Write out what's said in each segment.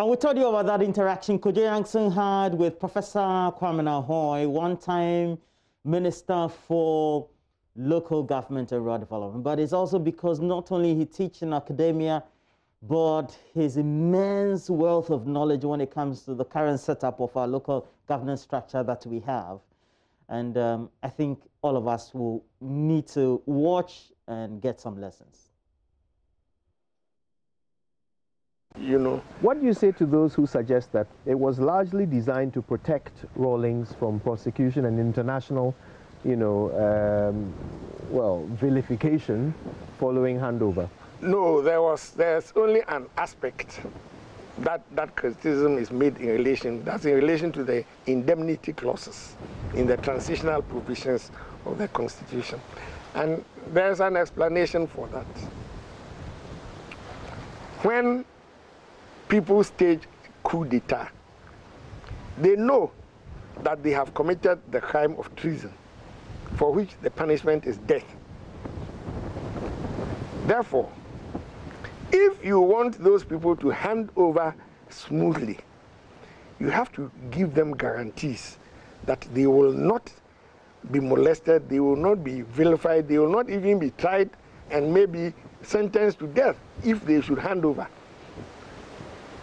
And we told you about that interaction Kojo Yankson had with Professor Kwamena Ahwoi, one-time Minister for Local Government and Rural Development. But it's also because not only he teaches in academia, but his immense wealth of knowledge when it comes to the current setup of our local governance structure that we have. And um, I think all of us will need to watch and get some lessons. You know. What do you say to those who suggest that it was largely designed to protect Rawlings from prosecution and international, you know, um, well, vilification following handover? No, there was there's only an aspect that that criticism is made in relation that's in relation to the indemnity clauses in the transitional provisions of the constitution and there's an explanation for that when people stage coup d'etat they know that they have committed the crime of treason for which the punishment is death therefore if you want those people to hand over smoothly, you have to give them guarantees that they will not be molested, they will not be vilified, they will not even be tried and maybe sentenced to death if they should hand over.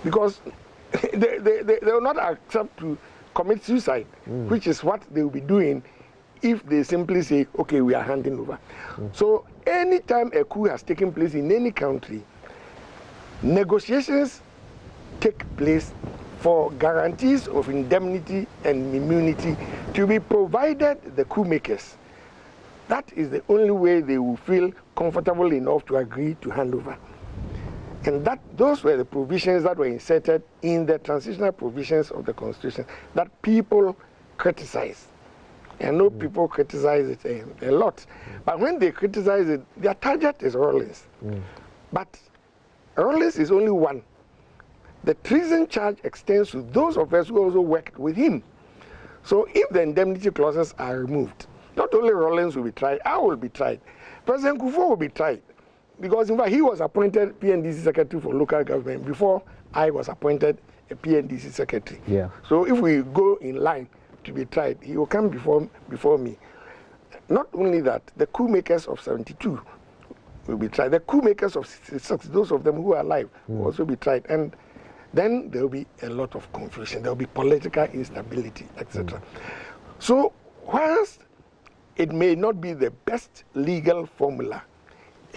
Because they, they, they, they will not accept to commit suicide, mm. which is what they will be doing if they simply say, okay, we are handing over. Mm. So anytime a coup has taken place in any country, Negotiations take place for guarantees of indemnity and immunity to be provided the coup makers. That is the only way they will feel comfortable enough to agree to hand over. And that those were the provisions that were inserted in the transitional provisions of the Constitution that people criticize. And know mm. people criticize it a, a, lot. But when they criticize it, their target is Rawlings. Mm. But Rawlings is only one. The treason charge extends to those of us who also worked with him. So if the indemnity clauses are removed, not only Rawlings will be tried, I will be tried. President Kufuor will be tried. Because in fact, he was appointed PNDC Secretary for local government before I was appointed a PNDC Secretary. Yeah. So if we go in line to be tried, he will come before, before me. Not only that, the coup makers of 72 will be tried. The coup makers of 66, those of them who are alive, mm. will also be tried. And then there will be a lot of confusion. There will be political instability, etc. Mm. So, whilst it may not be the best legal formula,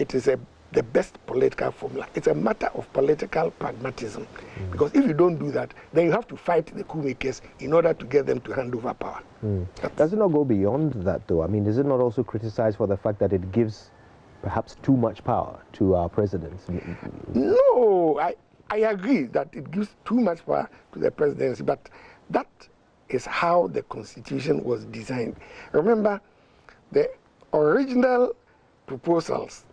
it is a, the best political formula. It's a matter of political pragmatism. Mm. Because if you don't do that, then you have to fight the coup makers in order to get them to hand over power. Mm. Does it not go beyond that, though? I mean, is it not also criticized for the fact that it gives perhaps too much power to our presidents? No, I, I agree that it gives too much power to the presidency, but that is how the constitution was designed. Remember, the original proposals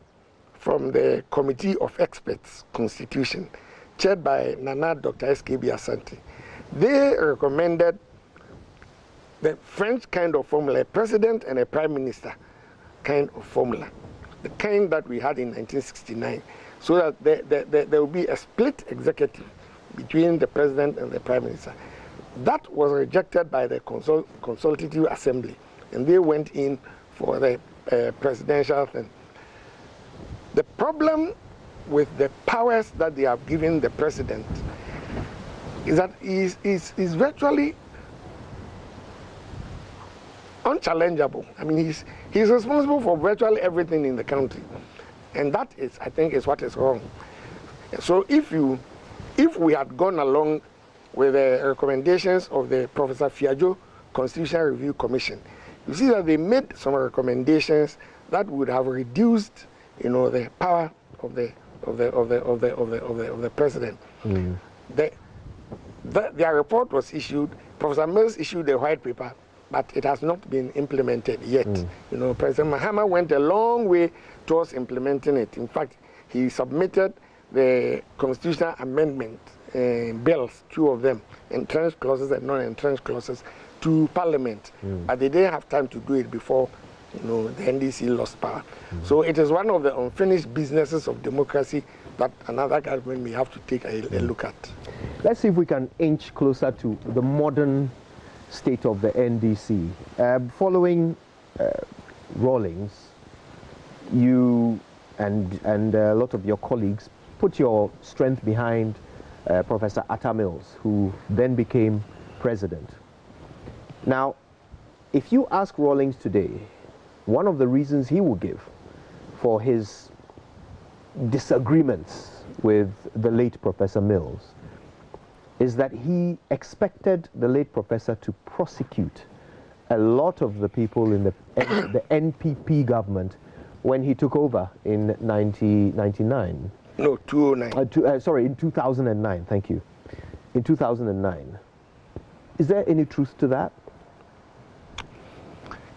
from the Committee of Experts Constitution, chaired by Nana Dr. S.K.B. Asante, they recommended the French kind of formula, a president and a prime minister kind of formula the kind that we had in 1969, so that there, there, there will be a split executive between the president and the prime minister. That was rejected by the consult, consultative assembly, and they went in for the uh, presidential thing. The problem with the powers that they have given the president is that he's, he's, he's virtually unchallengeable. I mean, he's, he's responsible for virtually everything in the country. And that is, I think, is what is wrong. So if you, if we had gone along with the recommendations of the Professor Fiadjoe Constitutional Review Commission, you see that they made some recommendations that would have reduced, you know, the power of the of the of the of the of the of the, of the president. Mm. The, the, their report was issued. Professor Mills issued a white paper but it has not been implemented yet. Mm. You know, President Mahama went a long way towards implementing it. In fact, he submitted the constitutional amendment uh, bills, two of them, entrenched clauses and non-entrenched clauses, to Parliament. Mm. But they didn't have time to do it before you know, the NDC lost power. Mm-hmm. So it is one of the unfinished businesses of democracy that another government may have to take a, a mm. look at. Let's see if we can inch closer to the modern state of the NDC. Uh, following uh, Rawlings, you and, and a lot of your colleagues put your strength behind uh, Professor Atta Mills, who then became president. Now, if you ask Rawlings today, one of the reasons he will give for his disagreements with the late Professor Mills is that he expected the late professor to prosecute a lot of the people in the, the NPP government when he took over in 1999. No, 2009. Uh, two, uh, sorry, in 2009, thank you. In 2009. Is there any truth to that?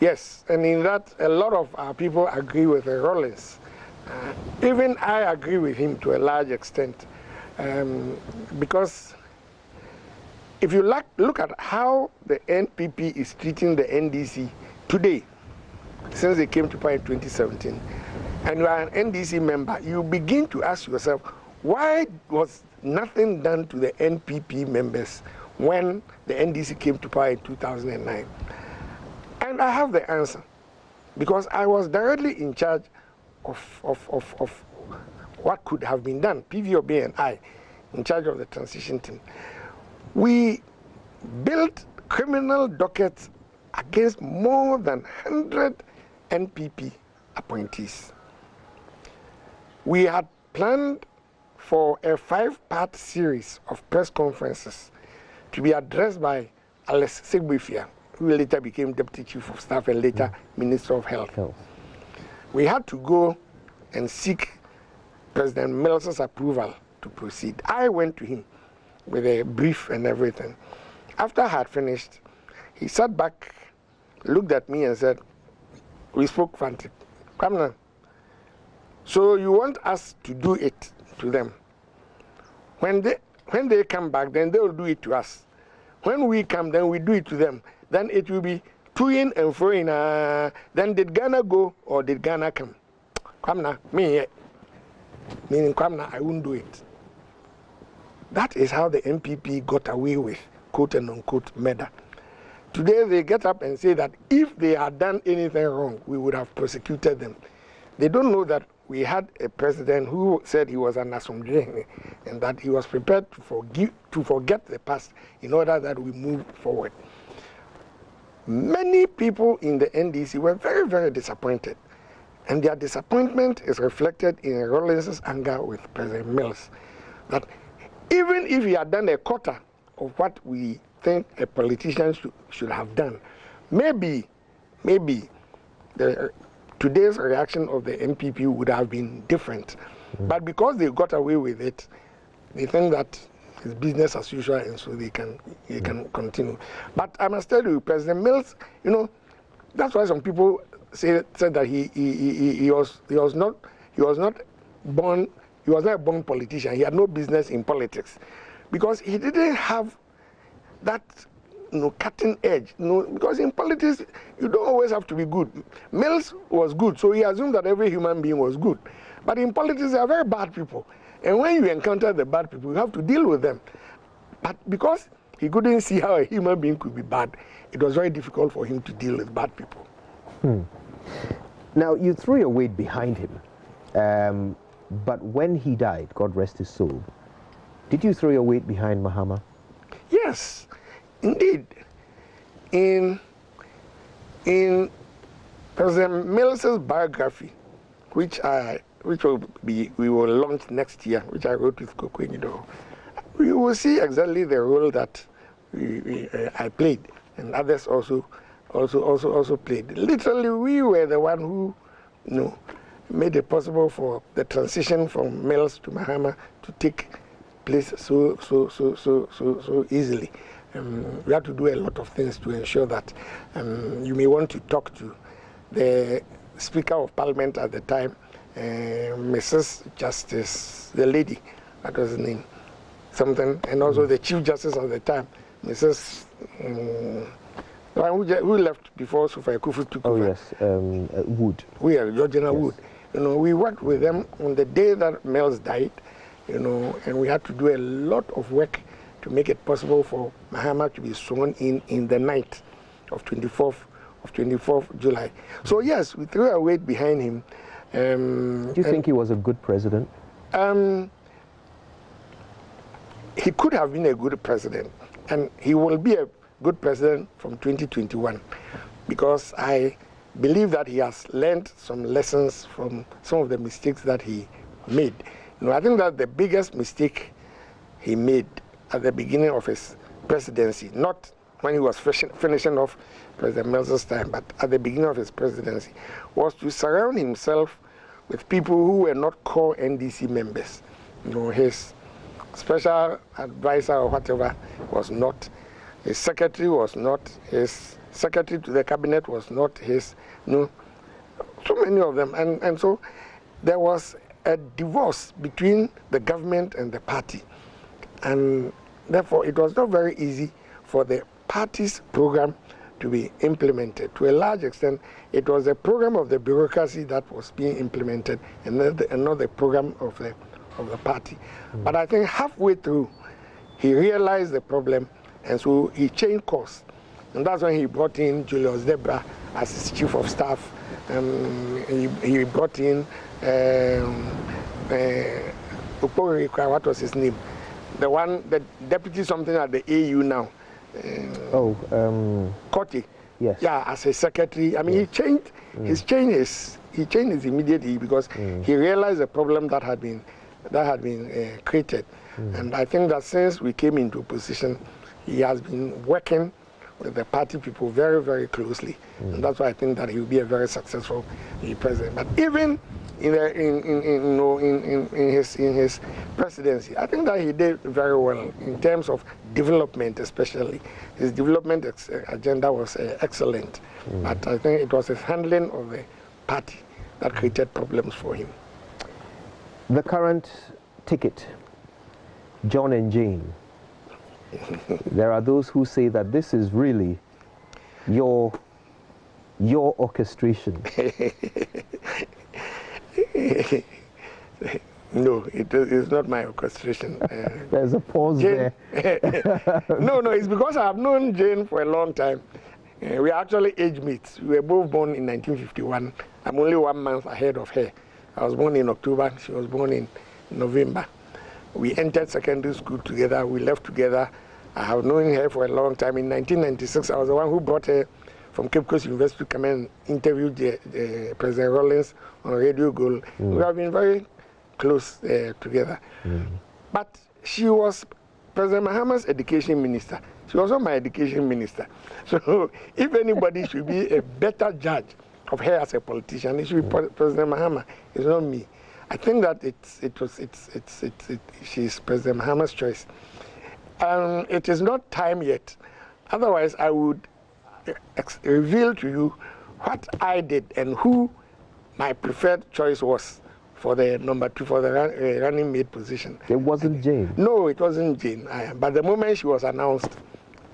Yes, and in that, a lot of our people agree with Rawlings. Uh, even I agree with him to a large extent um, because if you look, look at how the NPP is treating the NDC today, since they came to power in 2017, and you are an NDC member, you begin to ask yourself, why was nothing done to the NPP members when the NDC came to power in 2009? And I have the answer. Because I was directly in charge of, of, of, of what could have been done, PVOB and I, in charge of the transition team we built criminal dockets against more than 100 NPP appointees. We had planned for a five-part series of press conferences to be addressed by Alex Segbefia, who later became Deputy Chief of Staff and later mm. Minister of Health. Health. We had to go and seek President Mills's approval to proceed. I went to him with a brief and everything. After I had finished, he sat back, looked at me, and said, We spoke frantic. Come now. So you want us to do it to them. When they, when they come back, then they will do it to us. When we come, then we do it to them. Then it will be to-in and fro-in. Uh, then did Ghana go or did Ghana come? Now, me, meaning come now, I won't do it. That is how the NPP got away with quote and unquote murder. Today they get up and say that if they had done anything wrong, we would have prosecuted them. They don't know that we had a president who said he was an asomdwe and that he was prepared to forgive to forget the past in order that we move forward. Many people in the NDC were very, very disappointed. And their disappointment is reflected in Rawlings' anger with President Mills. That even if he had done a quarter of what we think a politician should, should have done, maybe, maybe the, today's reaction of the NPP would have been different. Mm. But because they got away with it, they think that it's business as usual, and so they can they can continue. But I must tell you, President Mills, you know, that's why some people say said that he he, he, he was he was not he was not born he was not a born politician. He had no business in politics because he didn't have that you know, cutting edge. You know, because in politics, you don't always have to be good. Mills was good, so he assumed that every human being was good. But in politics, there are very bad people. And when you encounter the bad people, you have to deal with them. But because he couldn't see how a human being could be bad, it was very difficult for him to deal with bad people. Hmm. Now, you threw your weight behind him. Um, but when he died, God rest his soul, did you throw your weight behind Mahama? Yes, indeed. In in President Mills's biography, which I which will be we will launch next year, which I wrote with Kokwenido, we will see exactly the role that we, we, uh, I played, and others also also also also played. Literally, we were the one who, you know, made it possible for the transition from Mills to Mahama to take place so so so so so so easily. Um, we had to do a lot of things to ensure that. Um, you may want to talk to the Speaker of Parliament at the time, Mrs. Justice, the lady, that was the name, something, and also the Chief Justice at the time, Mrs. Um, who, who left before Sophia Akuffo took over? Oh over. yes, um, uh, Wood. We are Georgina Yes. Wood. You know, we worked with them on the day that Mills died, you know, and we had to do a lot of work to make it possible for Mahama to be sworn in in the night of 24th of 24th July. So yes, we threw our weight behind him. Um, Do you think he was a good president? um, he could have been a good president, and he will be a good president from 2021 because I believe that he has learned some lessons from some of the mistakes that he made. You know, I think that the biggest mistake he made at the beginning of his presidency, not when he was finishing off President Mills' time, but at the beginning of his presidency, was to surround himself with people who were not core NDC members. You know, his special advisor or whatever was not, his secretary was not, his secretary to the cabinet was not, his, you know, so many of them. And, and so there was a divorce between the government and the party. And therefore, it was not very easy for the party's program to be implemented. To a large extent, it was a program of the bureaucracy that was being implemented and not the, and not the program of the, of the party. But I think halfway through, he realized the problem and so he changed course. And that's when he brought in Julius Debrah as his chief of staff. Um, he, he brought in um, uh, what was his name? The one, the deputy something at the AU now, Oh, um, Quartey. Yes. Yeah, as a secretary. I mean, he changed. His change is he changed his immediately because he realized the problem that had been that had been uh, created, and I think that since we came into position, he has been working with the party people very very closely, and that's why I think that he will be a very successful uh, president. But even in, the, in, in, in, know, in, in, in, his, in his presidency. I think that he did very well in terms of development, especially. His development ex- uh, agenda was uh, excellent, mm. but I think it was his handling of the party that created problems for him. the current ticket, John and Jane. there are those who say that this is really your your orchestration. no, it is not my orchestration. Uh, There's a pause Jane, there. no, no, it's because I've known Jane for a long time. Uh, we are actually age mates. We were both born in 1951. I'm only one month ahead of her. I was born in October. She was born in November. We entered secondary school together. We left together. I have known her for a long time. In 1996, I was the one who brought her from Cape Coast University to come and interview the, the President Rawlings on Radio Gold. We have been very close uh, together. But she was President Mahama's education minister. She was not my education minister. So if anybody should be a better judge of her as a politician, it should be Pre- President Mahama. It's not me. I think that it's, it was, it's, it's, it's, it, she's President Mahama's choice. Um, it is not time yet. Otherwise, I would reveal to you what I did and who my preferred choice was for the number two, for the run, uh, running mate position. It wasn't Jane. No, it wasn't Jane. I, but the moment she was announced,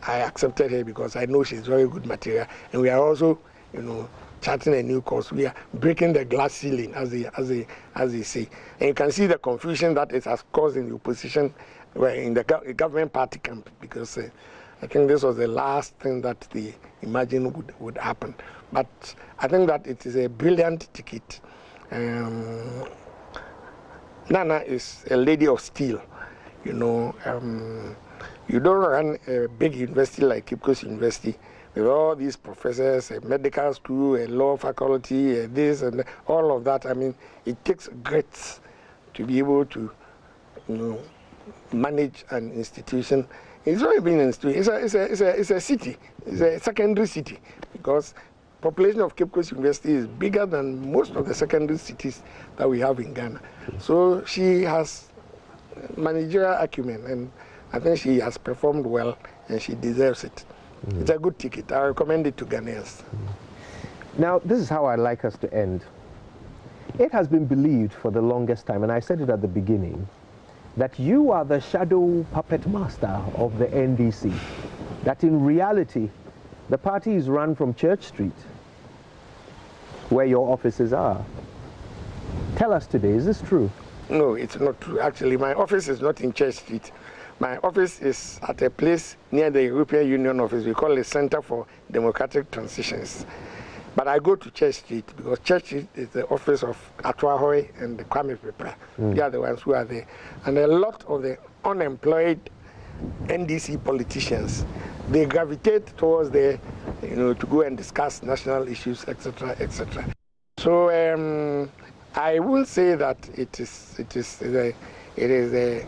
I accepted her because I know she's very good material, and we are also, you know, charting a new course. We are breaking the glass ceiling, as they as they as they say, and you can see the confusion that it has caused in the opposition, well, in the gov- government party camp, because uh, I think this was the last thing that they imagined would would happen. But I think that it is a brilliant ticket. Um, Nana is a lady of steel. You know, um, you don't run a big university like Coast University with all these professors, a medical school, a law faculty, a this and all of that. I mean, it takes guts to be able to, you know, manage an institution. It's not even an institution. It's a, it's a, it's a, it's a city. It's a secondary city because population of Cape Coast University is bigger than most of the secondary cities that we have in Ghana. So she has managerial acumen, and I think she has performed well, and she deserves it. Mm. It's a good ticket. I recommend it to Ghanaians. Mm. Now, this is how I like us to end. It has been believed for the longest time, and I said it at the beginning, that you are the shadow puppet master of the NDC. That in reality, The party is run from Church Street, where your offices are. Tell us today, is this true? No, it's not true. Actually, my office is not in Church Street. My office is at a place near the European Union office. We call it Center for Democratic Transitions. But I go to Church Street because Church Street is the office of Ato Ahwoi and the Kwame Peprah. Mm. They are the ones who are there. And a lot of the unemployed NDC politicians, they gravitate towards there, you know, to go and discuss national issues, etc., etc. So um, I will say that it is it is a, it is a,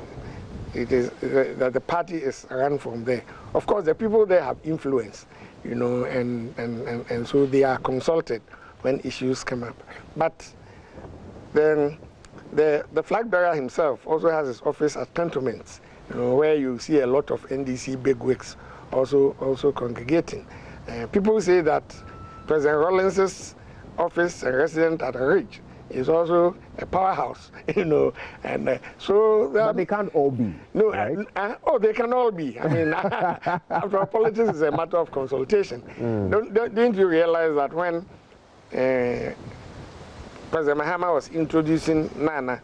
it is that the party is run from there. Of course, the people there have influence, you know, and, and, and, and so they are consulted when issues come up. But then the the flag bearer himself also has his office at cantonments, you know, where you see a lot of NDC bigwigs also also congregating. Uh, people say that President Rawlings's office and resident at Ridge is also a powerhouse, you know, and uh, so. but they can't all be. No, right? uh, uh, oh, they can all be. I mean, after all, politics is a matter of consultation. Mm. Don't, don't, don't, you realize that when uh, President Mahama was introducing Nana,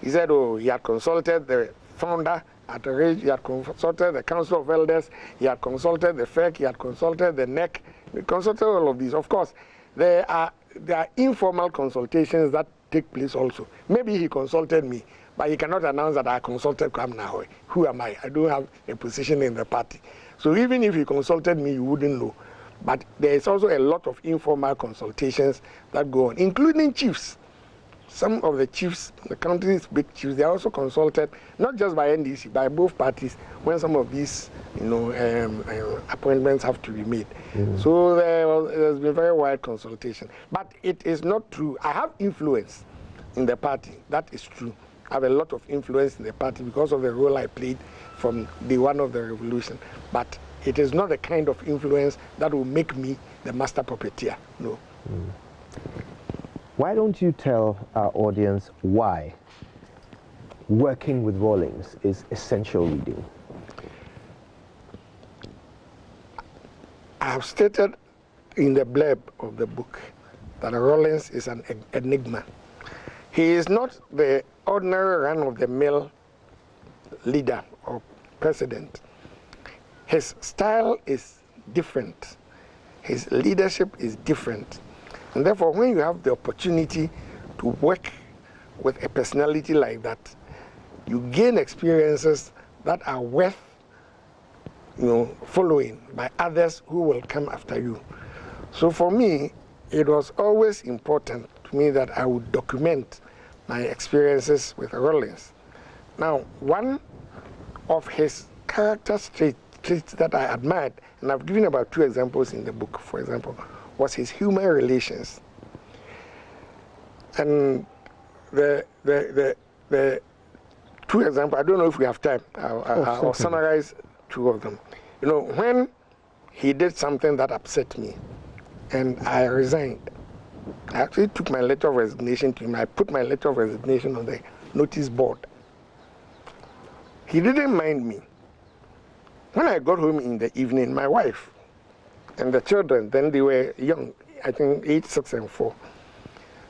he said, oh, he had consulted the founder at the ridge, he had consulted the Council of Elders, he had consulted the FEC, he had consulted the NEC, he consulted all of these. Of course, there are there are informal consultations that take place also. Maybe he consulted me, but he cannot announce that I consulted Kwame Who am I? I don't have a position in the party. So even if he consulted me, you wouldn't know. But there is also a lot of informal consultations that go on, including chiefs some of the chiefs, the country's big chiefs, they are also consulted, not just by NDC, by both parties, when some of these, you know, um, uh, appointments have to be made. Mm. So there has been very wide consultation. But it is not true. I have influence in the party. That is true. I have a lot of influence in the party because of the role I played from the one of the revolution. But it is not the kind of influence that will make me the master puppeteer. No. Mm. Why don't you tell our audience why working with Rawlings is essential reading? I have stated in the blurb of the book that Rawlings is an enigma. He is not the ordinary run of the mill leader or president. His style is different, his leadership is different. And therefore, when you have the opportunity to work with a personality like that, you gain experiences that are worth you know, following by others who will come after you. So for me, it was always important to me that I would document my experiences with Rawlings. Now, one of his character traits that I admired, and I've given about two examples in the book, for example, was his human relations. And the, the, the, the two examples, I don't know if we have time, I'll, oh, I'll summarize two of them. You know, when he did something that upset me and I resigned, I actually took my letter of resignation to him. I put my letter of resignation on the notice board. He didn't mind me. When I got home in the evening, my wife and the children, then they were young, I think eight, six, and four.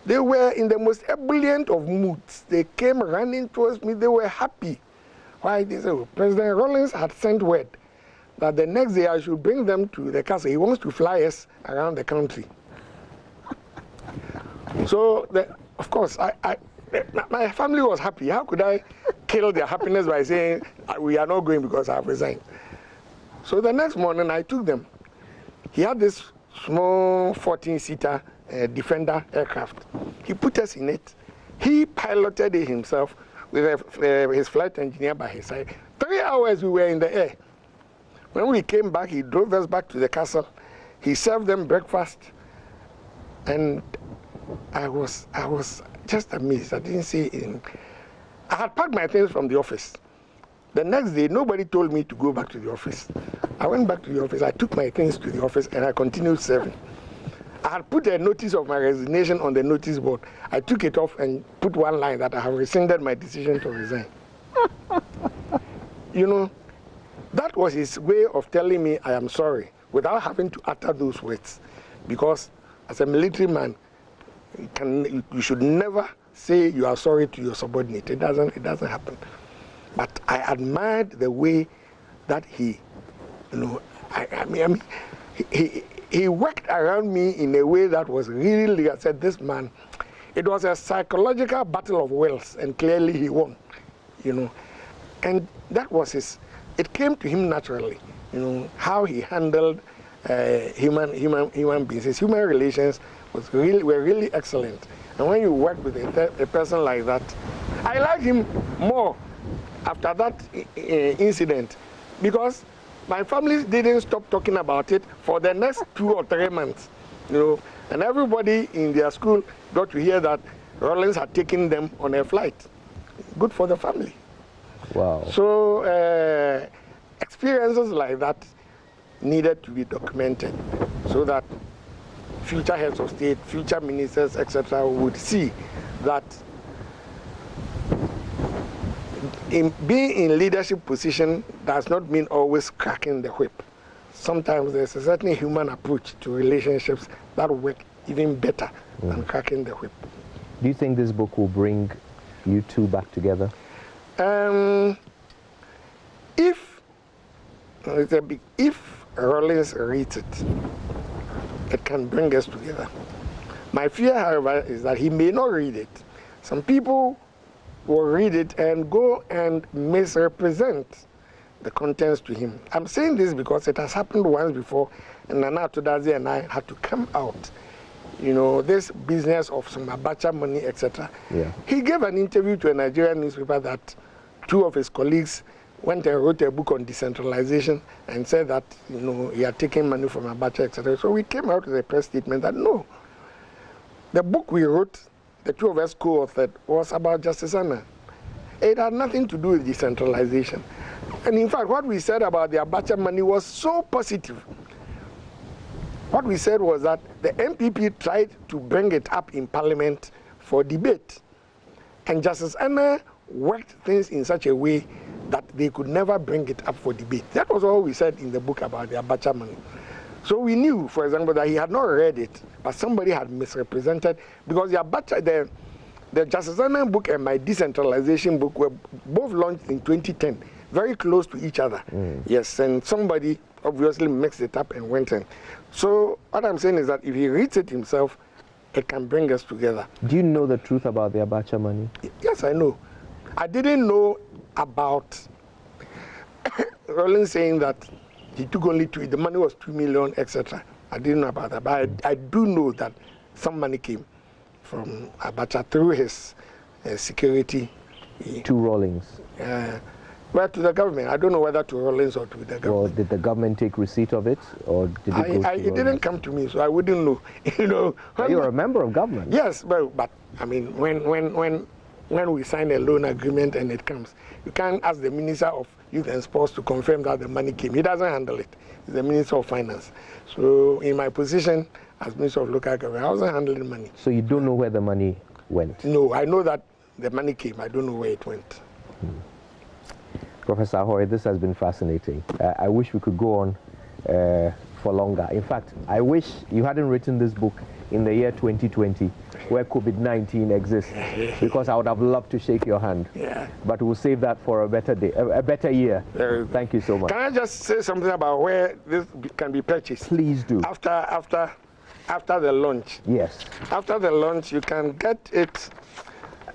They were in the most ebullient of moods. They came running towards me. They were happy. Why? They said, President Rawlings had sent word that the next day I should bring them to the castle. He wants to fly us around the country. so, the, of course, I, I, my family was happy. How could I kill their happiness by saying we are not going because I have resigned? So the next morning I took them he had this small 14-seater uh, Defender aircraft. He put us in it. He piloted it himself with a, uh, his flight engineer by his side. Three hours we were in the air. When we came back, he drove us back to the castle. He served them breakfast. And I was, I was just amazed. I didn't see him. I had packed my things from the office. The next day, nobody told me to go back to the office. I went back to the office, I took my things to the office, and I continued serving. I had put a notice of my resignation on the notice board. I took it off and put one line that I have rescinded my decision to resign. you know, that was his way of telling me I am sorry without having to utter those words. Because as a military man, you, can, you should never say you are sorry to your subordinate. It doesn't, it doesn't happen. But I admired the way that he, know, I, I mean, he, he, worked around me in a way that was really, I said, this man, it was a psychological battle of wills, and clearly he won, you know. And that was his, it came to him naturally, you know, how he handled uh, human, human, human beings. His human relations was really, were really excellent. And when you work with a, a person like that, I like him more after that uh, incident because my family didn't stop talking about it for the next two or three months. You know, and everybody in their school got to hear that Rawlings had taken them on a flight. Good for the family. Wow. So uh, experiences like that needed to be documented so that future heads of state, future ministers, etc., would see that in being in leadership position does not mean always cracking the whip. Sometimes there's a certain human approach to relationships that work even better mm. than cracking the whip. Do you think this book will bring you two back together? Um, if if Rawlings reads it, it can bring us together. My fear, however, is that he may not read it. Some people will read it and go and misrepresent the contents to him. I'm saying this because it has happened once before, and Nana Todazi and I had to come out. You know, this business of some Abacha money, etc. Yeah. He gave an interview to a Nigerian newspaper that two of his colleagues went and wrote a book on decentralization and said that, you know, he had taken money from Abacha, etc. So we came out with a press statement that no, the book we wrote the two of us co-authored was about Justice Annan. It had nothing to do with decentralization. And in fact, what we said about the Abacha money was so positive. What we said was that the NPP tried to bring it up in Parliament for debate. And Justice Annan worked things in such a way that they could never bring it up for debate. That was all we said in the book about the Abacha money. So we knew, for example, that he had not read it, but somebody had misrepresented because the Abacha, the, the Justice Annan book and my decentralization book were both launched in 2010, very close to each other. Mm. Yes, and somebody obviously mixed it up and went in. So what I'm saying is that if he reads it himself, it can bring us together. Do you know the truth about the Abacha money? Yes, I know. I didn't know about Rawlings saying that he took only two, the money was two million, etc. I didn't know about that, but I, I, do know that some money came from Abacha through his uh, security. To Rawlings? Uh, well, to the government. I don't know whether to Rawlings or to the government. Well, did the government take receipt of it, or did it I, I, It didn't come to me, so I wouldn't know. you know, you're a member of government. Yes, but but I mean, when when when when we sign a loan agreement and it comes, you can't ask the minister of youth and sports to confirm that the money came. He doesn't handle it. He's the Minister of Finance. So in my position as Minister of Local Government, I wasn't handling money. So you don't know where the money went? No, I know that the money came. I don't know where it went. Hmm. Professor Ahwoi, this has been fascinating. Uh, I wish we could go on uh, for longer. In fact, I wish you hadn't written this book in the year 2020 where COVID-19 exists because I would have loved to shake your hand. Yeah. But we'll save that for a better day, a, better year. Thank you so much. Can I just say something about where this can be purchased? Please do. After after after the launch. Yes. After the launch, you can get it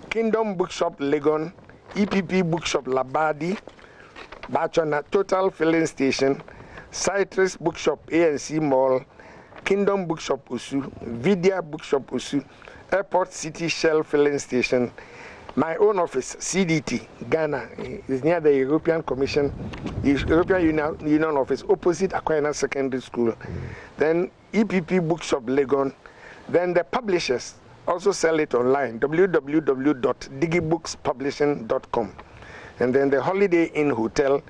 Kingdom Bookshop Legon, EPP Bookshop Labadi, Bachona Total Filling Station, Citrus Bookshop ANC Mall, Kingdom Bookshop Osu, Vidya Bookshop Osu, Airport City Shell Filling Station, my own office, CDT, Ghana, is near the European Commission, European Union, Union office, opposite Aquinas Secondary School. Then EPP Bookshop, Legon. Then the publishers also sell it online, www.digibookspublishing.com. And then the Holiday Inn Hotel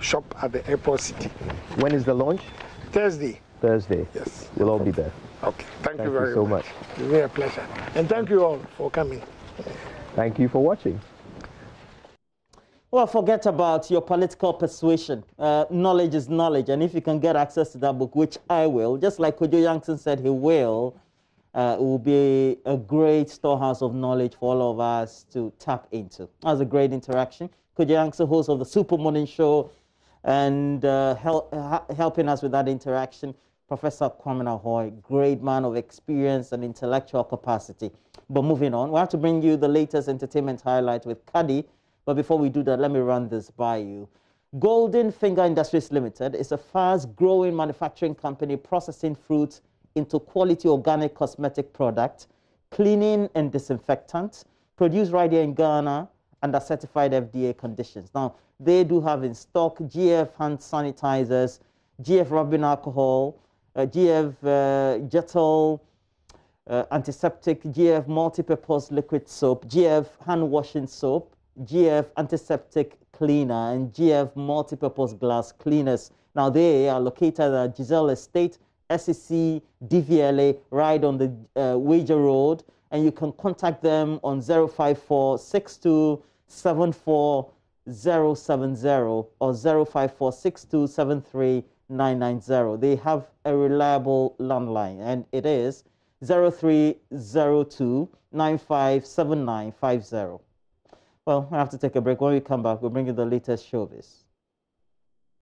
shop at the Airport City. When is the launch? Thursday. Thursday. Yes. We'll all be there. Okay. Thank, thank you very you so much. much. It's been a pleasure. And thank you all for coming. Thank you for watching. Well, forget about your political persuasion. Uh, knowledge is knowledge. And if you can get access to that book, which I will, just like Kojo Yankson said he will, uh, it will be a great storehouse of knowledge for all of us to tap into. That was a great interaction. Kojo Yankson, host of the Super Morning Show, and uh, help, helping us with that interaction. Professor Kwame Ahwoi, great man of experience and intellectual capacity. But moving on, we have to bring you the latest entertainment highlight with Kadi but before we do that, let me run this by you. Golden Finger Industries Limited is a fast growing manufacturing company processing fruits into quality organic cosmetic products, cleaning and disinfectant, produced right here in Ghana under certified FDA conditions. Now, they do have in stock GF hand sanitizers, GF rubbing alcohol, GF uh, Jetyl uh, antiseptic, GF multi-purpose liquid soap, GF hand washing soap, GF antiseptic cleaner and GF multipurpose glass cleaners. Now they are located at Giselle Estate, SEC, DVLA, right on the uh, Wager Road. And you can contact them on 054 or 054 They have a reliable landline and it is 0302 957950. Well, I have to take a break. When we come back, we'll bring you the latest showbiz.